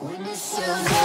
When the sun